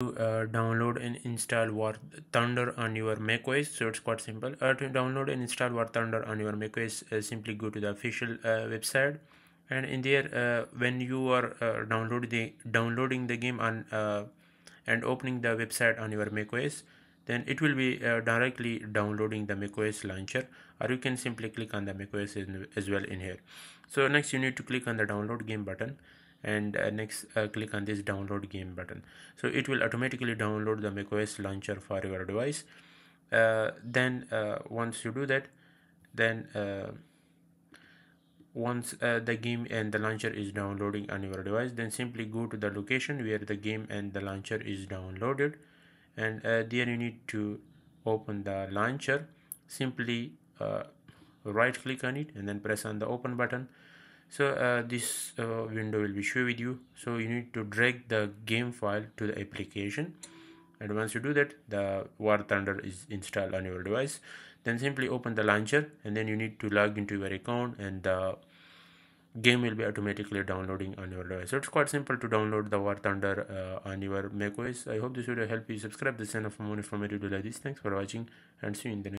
uh, download and install war thunder on your macOS. So it's quite simple. Uh, to download and install war thunder on your macOS uh, simply go to the official uh, website. And in there uh, when you are uh, downloading the downloading the game on and opening the website on your macOS then it will be directly downloading the macOS launcher or you can simply click on the macOS as well in here. So next you need to click on the download game button and uh, next uh, click on this download game button. So it will automatically download the macOS launcher for your device. Uh, then uh, once you do that then uh, once uh, the game and the launcher is downloading on your device then simply go to the location where the game and the launcher is downloaded. And there you need to open the launcher. Simply right click on it and then press on the open button so uh, this uh, window will be show with you. So you need to drag the game file to the application. And once you do that the war thunder is installed on your device. Then simply open the launcher and then you need to log into your account and the game will be automatically downloading on your device. So it's quite simple to download the war thunder uh, on your macOS. I hope this video helped you. Subscribe this channel for more informative like this. Thanks for watching and see you in the next